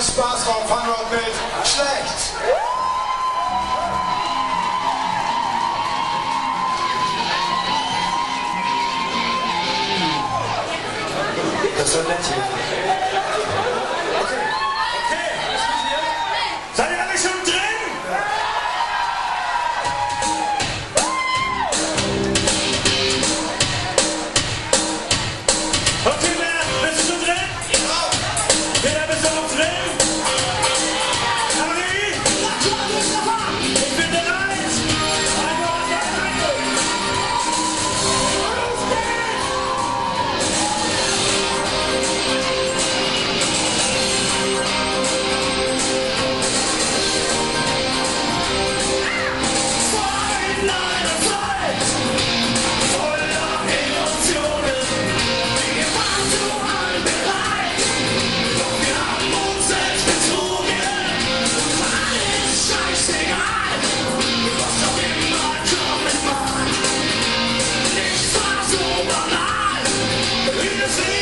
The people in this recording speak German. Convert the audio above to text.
Viel Spaß beim Fanrock mit Schlecht! Das war nett hier. see.